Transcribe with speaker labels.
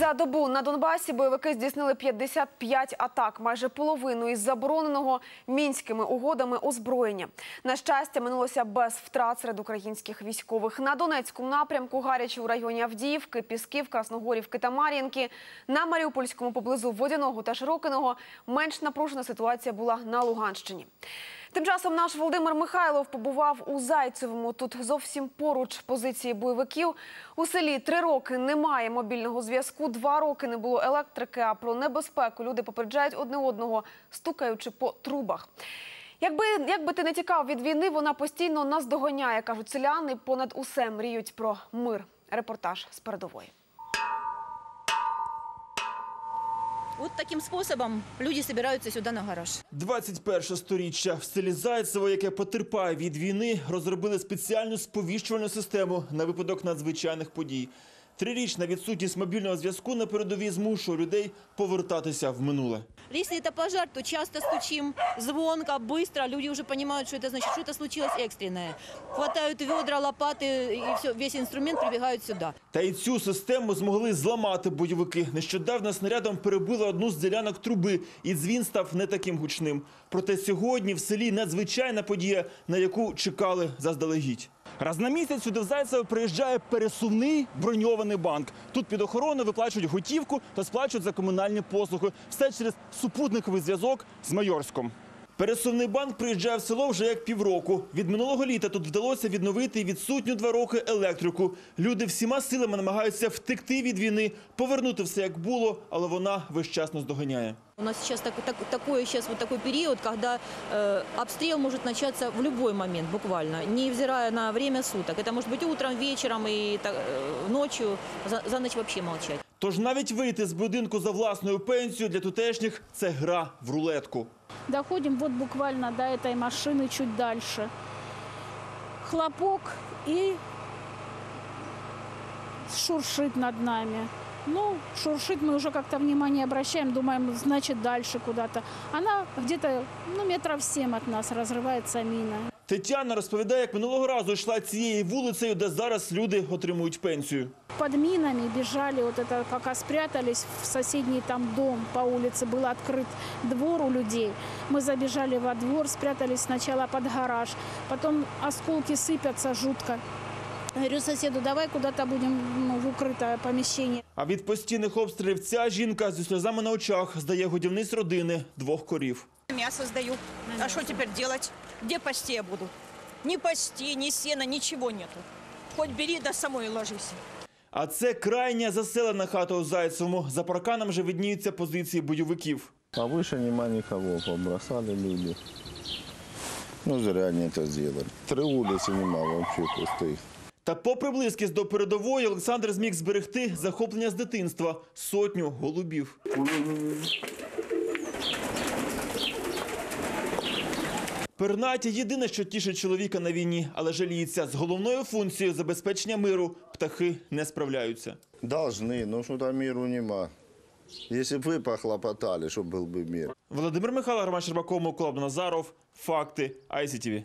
Speaker 1: За добу на Донбасі бойовики здійснили 55 атак, майже половину із забороненого мінськими угодами озброєння. На щастя, минулося без втрат серед українських військових. На Донецькому напрямку гаряче у районі Авдіївки, Пісків, Красногорівки та Мар'їнки. На Маріупольському поблизу Водяного та Широкиного менш напружена ситуація була на Луганщині. Тим часом наш Володимир Михайлов побував у Зайцевому. Тут зовсім поруч позиції бойовиків. У селі три роки немає мобільного зв'язку, два роки не було електрики. А про небезпеку люди попереджають одне одного, стукаючи по трубах. Якби, якби ти не тікав від війни, вона постійно нас доганяє, кажуть селяни. Понад усе мріють про мир. Репортаж з передової.
Speaker 2: Вот таким способом люди собираются сюда на гараж.
Speaker 3: 21 сторіччя в селі Зайцево, яке потерпає від війни, розробили спеціальну сповіщувальну систему на випадок надзвичайних подій. Трирічна відсутність мобільного зв'язку на передовій змушує людей повертатися в минуле.
Speaker 2: Если это пожар, то часто стучим звонко, быстро. Люди уже понимают, что это значит, что-то случилось экстренное. Хватают ведра, лопаты и все, весь инструмент прибегают сюда.
Speaker 3: Та й цю систему змогли зламати бойовики. Нещодавно снарядом перебили одну з ділянок труби, і дзвін став не таким гучним. Проте сьогодні в селі надзвичайна подія, на яку чекали заздалегідь. Раз на місяць сюди в Зайцево приїжджає пересувний броньований банк. Тут під охорону виплачують готівку та сплачують за комунальні послуги. Все через супутниковий зв'язок з Майорськом. Пересувний банк приїжджає в село вже як півроку. Від минулого літа тут вдалося відновити відсутню два роки електрику. Люди всіма силами намагаються втекти від війни, повернути все як було, але вона весь час нас доганяє.
Speaker 2: У нас сейчас так, так- такой, сейчас вот такой период, когда э, обстрел может начаться в любой момент, буквально, невзирая на время суток. Это может быть утром, вечером и так, э, ночью, за, за ночь вообще молчать.
Speaker 3: Тож навіть вийти з будинку за власною пенсією для тутешніх – це гра в рулетку.
Speaker 4: Доходим вот буквально до этой машины чуть дальше. Хлопок и шуршит над нами. Ну, шуршит, мы уже как-то внимание обращаем, думаем, значит, дальше куда-то. Она где-то, ну, метров семь от нас разрывается мина.
Speaker 3: Тетяна розповідає, як минулого разу йшла цією вулицею, де зараз люди отримують пенсію.
Speaker 4: Под минами бежали, вот это пока спрятались в соседний там дом по улице, был открыт двор у людей. Мы забежали во двор, спрятались сначала под гараж, потом осколки сыпятся жутко. Говорю соседу, давай куда-то будем ну, в укрытое помещение.
Speaker 3: А від постійних обстрілів ця жінка зі сльозами на очах здає годівниць родини двох корів.
Speaker 5: Мясо сдаю. А что теперь делать? Где пасти я буду? Ни пасти, ни сена, ничего нету. Хоть бери, да самой ложись.
Speaker 3: А це крайня заселена хата у Зайцевому. За парканом вже видніються позиції бойовиків.
Speaker 6: А выше нема никого, побросали люди. Ну, зря они это сделали. Три улицы нема вообще пустых.
Speaker 3: Та попри близькість до передової, Олександр зміг зберегти захоплення з дитинства – сотню голубів. Пернаті – єдине, що тішить чоловіка на війні, але жаліється. З головною функцією забезпечення миру птахи не справляються.
Speaker 6: Должны, но что-то миру нема. Если бы вы похлопотали, чтобы был бы мир.
Speaker 3: Володимир Михайло, Роман Щербаков, Микола Назаров. Факти. ICTV.